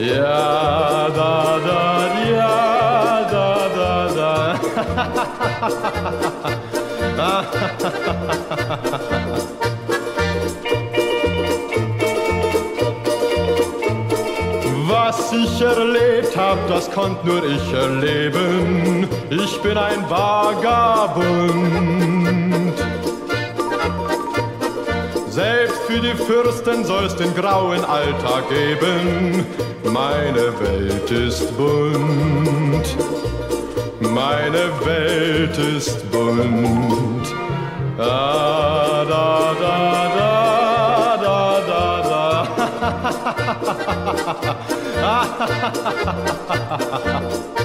Ja, da, da, ja, da, da, da. Was ich erlebt hab, das konnt nur ich erleben. Ich bin ein Vagabund. Für die Fürsten soll's den grauen Alltag geben. Meine Welt ist bunt. Meine Welt ist bunt. Da, da, da, da, da, da, da.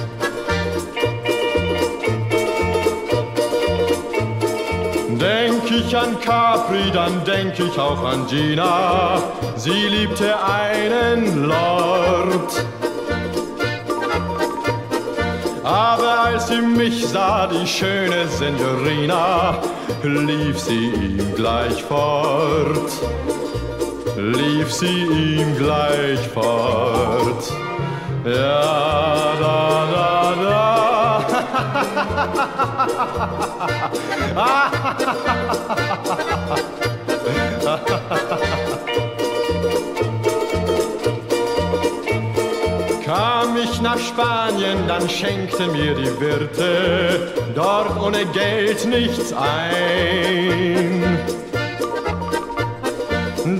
Denk ich an Capri, dann denk ich auch an Gina. Sie liebte einen Lord. Aber als sie mich sah, die schöne Signorina, lief sie ihm gleich fort lief sie ihm gleich fort. Ja. Kam ich nach Spanien, dann schenkten mir die Wirte dort ohne Geld nichts ein.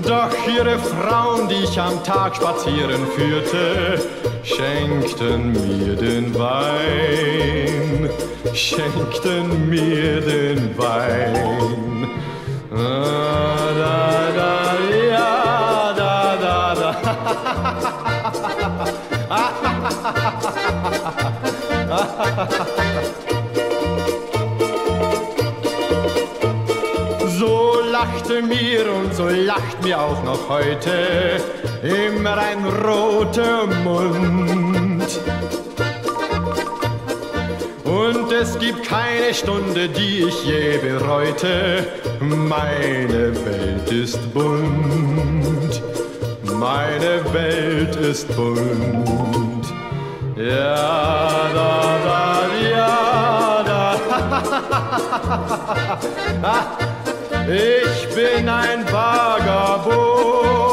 Doch ihre Frauen, die ich am Tag spazieren führte, schenkten mir den Wein, schenkten mir den Wein. Ah, da, da, ja, da, da, da. lachte mir und so lacht mir auch noch heute immer ein roter Mund. Und es gibt keine Stunde, die ich je bereute. Meine Welt ist bunt, meine Welt ist bunt. Ja, da, da, ja, da. Ich bin ein Vagabund.